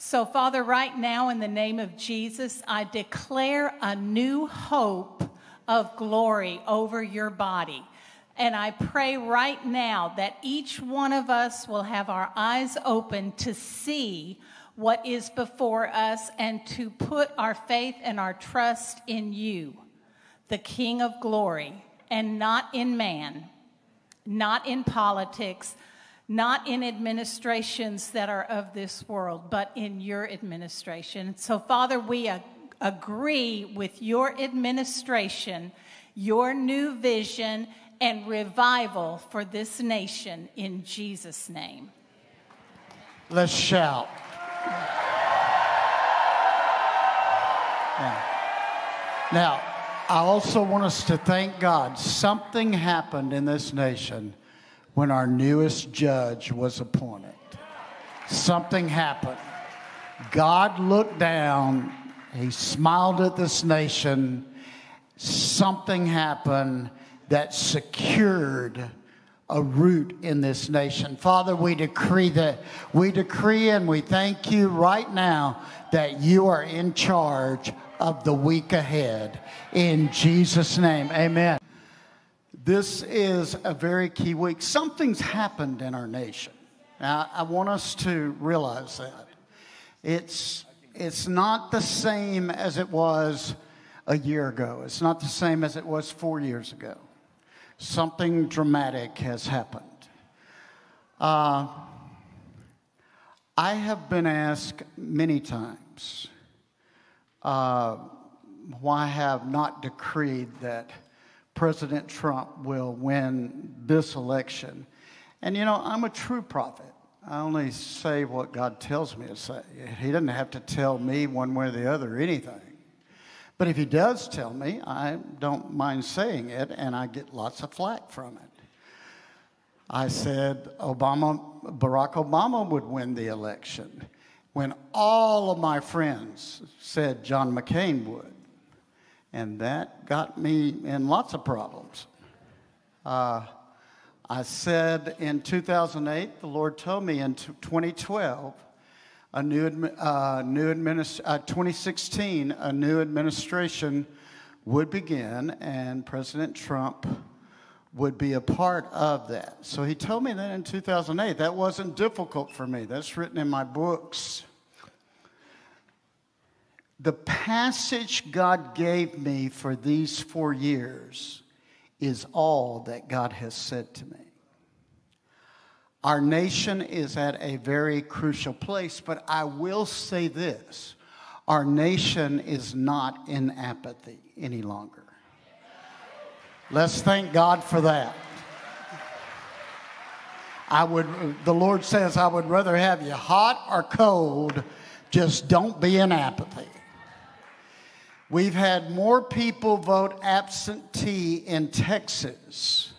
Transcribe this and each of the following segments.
So, Father, right now, in the name of Jesus, I declare a new hope of glory over your body. And I pray right now that each one of us will have our eyes open to see what is before us and to put our faith and our trust in you, the King of glory, and not in man, not in politics, not in administrations that are of this world, but in your administration. So, Father, we agree with your administration, your new vision, and revival for this nation in Jesus' name. Let's shout. Now, now, I also want us to thank God. Something happened in this nation when our newest judge was appointed. Something happened. God looked down, He smiled at this nation. Something happened that secured a root in this nation. Father, we decree that we decree and we thank you right now that you are in charge of the week ahead. In Jesus' name, amen. This is a very key week. Something's happened in our nation. Now, I want us to realize that. It's, it's not the same as it was a year ago, it's not the same as it was four years ago. Something dramatic has happened. Uh, I have been asked many times uh, why I have not decreed that President Trump will win this election. And you know, I'm a true prophet. I only say what God tells me to say. He doesn't have to tell me one way or the other anything. But if he does tell me, I don't mind saying it, and I get lots of flack from it. I said Obama, Barack Obama would win the election when all of my friends said John McCain would. And that got me in lots of problems. Uh, I said in 2008, the Lord told me in 2012, a new, uh, new administ- uh, 2016, a new administration would begin, and President Trump would be a part of that. So he told me that in 2008. That wasn't difficult for me. That's written in my books the passage God gave me for these four years is all that God has said to me. Our nation is at a very crucial place, but I will say this our nation is not in apathy any longer. Let's thank God for that. I would, the Lord says, I would rather have you hot or cold, just don't be in apathy. We've had more people vote absentee in Texas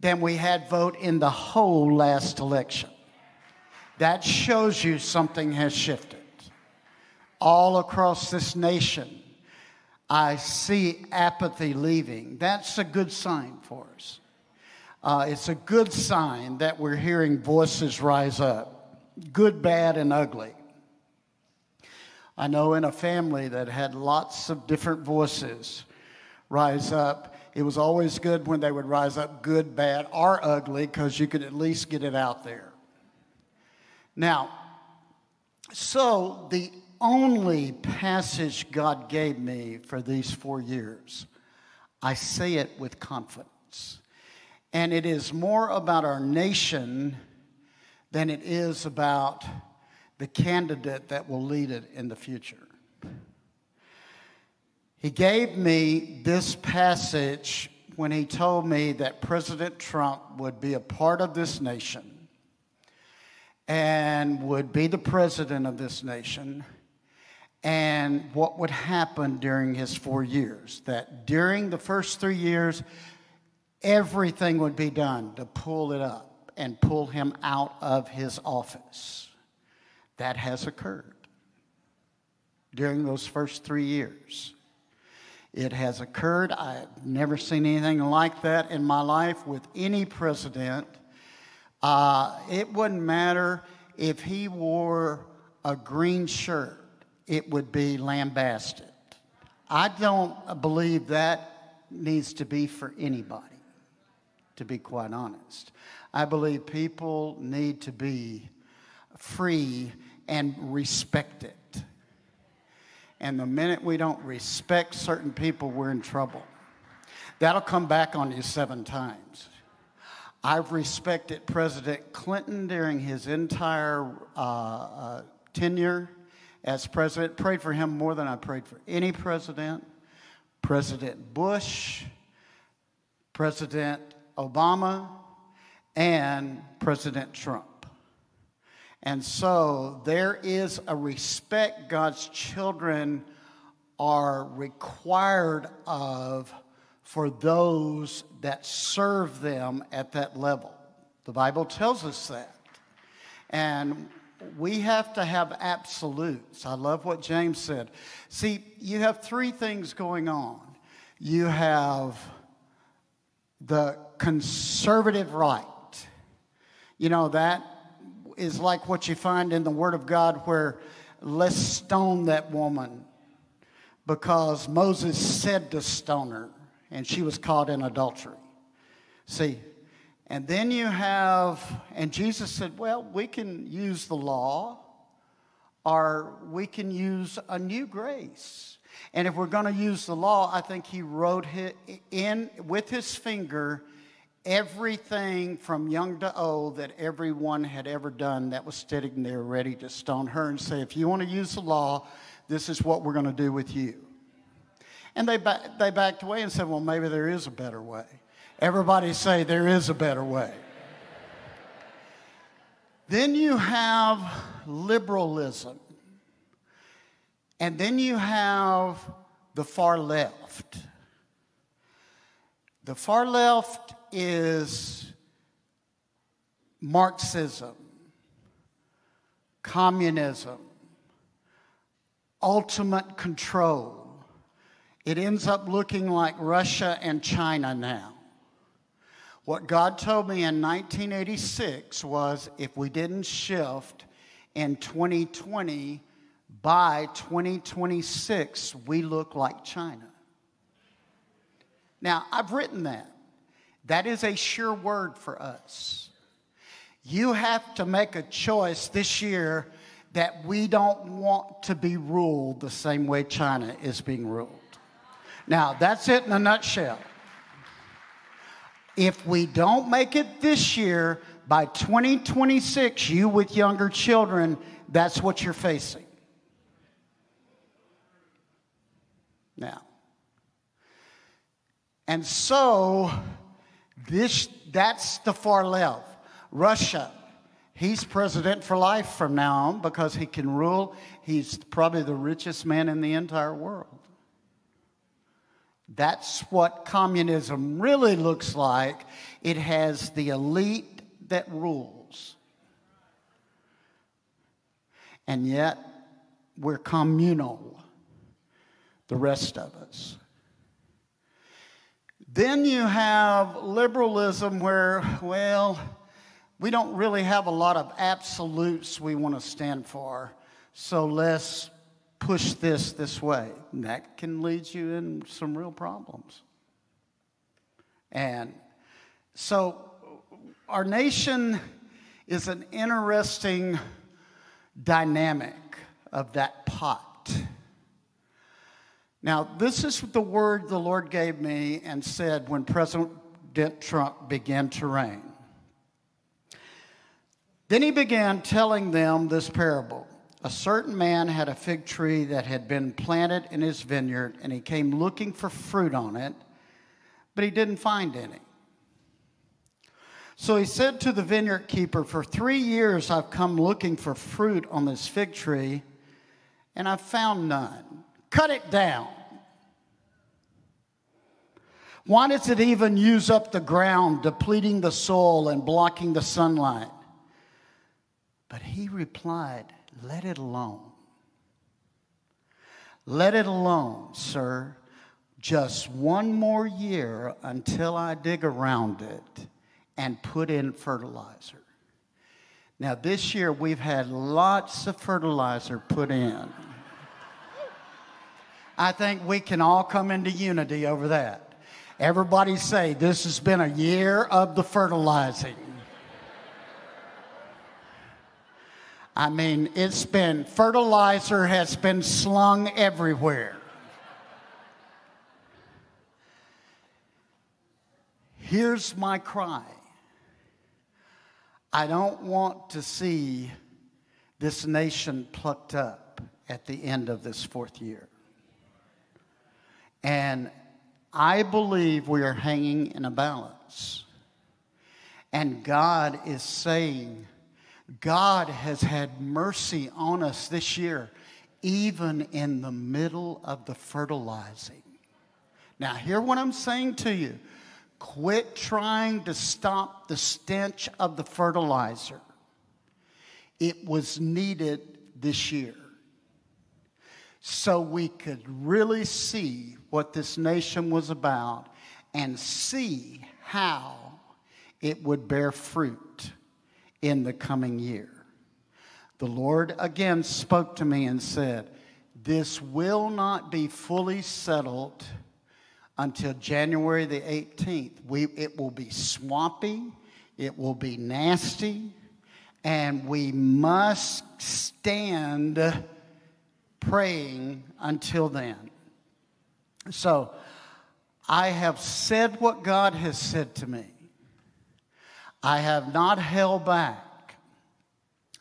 than we had vote in the whole last election. That shows you something has shifted. All across this nation, I see apathy leaving. That's a good sign for us. Uh, it's a good sign that we're hearing voices rise up, good, bad, and ugly. I know in a family that had lots of different voices rise up, it was always good when they would rise up good, bad, or ugly because you could at least get it out there. Now, so the only passage God gave me for these four years, I say it with confidence. And it is more about our nation than it is about the candidate that will lead it in the future. He gave me this passage when he told me that President Trump would be a part of this nation and would be the president of this nation and what would happen during his four years. That during the first three years, everything would be done to pull it up and pull him out of his office. That has occurred during those first three years. It has occurred. I've never seen anything like that in my life with any president. Uh, it wouldn't matter if he wore a green shirt, it would be lambasted. I don't believe that needs to be for anybody, to be quite honest. I believe people need to be free and respect it. And the minute we don't respect certain people, we're in trouble. That'll come back on you seven times. I've respected President Clinton during his entire uh, uh, tenure as president. Prayed for him more than I prayed for any president. President Bush, President Obama, and President Trump. And so there is a respect God's children are required of for those that serve them at that level. The Bible tells us that. And we have to have absolutes. I love what James said. See, you have three things going on. You have the conservative right. You know, that is like what you find in the Word of God where let's stone that woman because Moses said to stone her and she was caught in adultery. See, and then you have, and Jesus said, well, we can use the law or we can use a new grace. And if we're going to use the law, I think he wrote it in with his finger everything from young to old that everyone had ever done that was sitting there ready to stone her and say, if you want to use the law, this is what we're going to do with you. And they, ba- they backed away and said, well, maybe there is a better way. Everybody say there is a better way. Then you have liberalism. And then you have the far left. The far left is Marxism, communism, ultimate control. It ends up looking like Russia and China now. What God told me in 1986 was if we didn't shift in 2020, by 2026, we look like China. Now, I've written that. That is a sure word for us. You have to make a choice this year that we don't want to be ruled the same way China is being ruled. Now, that's it in a nutshell. If we don't make it this year, by 2026, you with younger children, that's what you're facing. Now, and so this that's the far left. Russia, he's president for life from now on because he can rule. He's probably the richest man in the entire world. That's what communism really looks like. It has the elite that rules. And yet, we're communal, the rest of us. Then you have liberalism where, well, we don't really have a lot of absolutes we want to stand for. So let's push this this way. And that can lead you in some real problems. And so our nation is an interesting dynamic of that pot. Now, this is the word the Lord gave me and said when President Trump began to reign. Then he began telling them this parable. A certain man had a fig tree that had been planted in his vineyard, and he came looking for fruit on it, but he didn't find any. So he said to the vineyard keeper, For three years I've come looking for fruit on this fig tree, and I've found none. Cut it down. Why does it even use up the ground, depleting the soil and blocking the sunlight? But he replied, let it alone. Let it alone, sir. Just one more year until I dig around it and put in fertilizer. Now, this year we've had lots of fertilizer put in. I think we can all come into unity over that. Everybody say, This has been a year of the fertilizing. I mean, it's been, fertilizer has been slung everywhere. Here's my cry I don't want to see this nation plucked up at the end of this fourth year. And I believe we are hanging in a balance. And God is saying, God has had mercy on us this year, even in the middle of the fertilizing. Now, hear what I'm saying to you. Quit trying to stop the stench of the fertilizer. It was needed this year so we could really see what this nation was about and see how it would bear fruit in the coming year. The Lord again spoke to me and said, This will not be fully settled until January the 18th. We, it will be swampy, it will be nasty, and we must stand praying until then. So, I have said what God has said to me. I have not held back.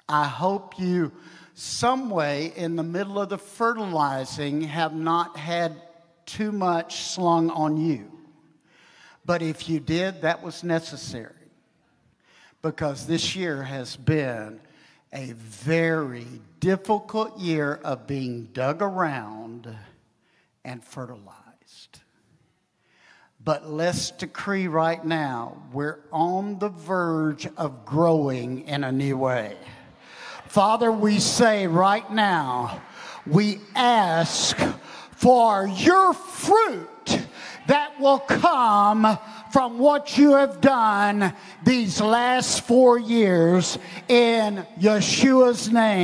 I hope you, some way in the middle of the fertilizing, have not had too much slung on you. But if you did, that was necessary. Because this year has been a very difficult year of being dug around and fertilized. But let's decree right now we're on the verge of growing in a new way. Father, we say right now, we ask for your fruit that will come from what you have done these last four years in Yeshua's name.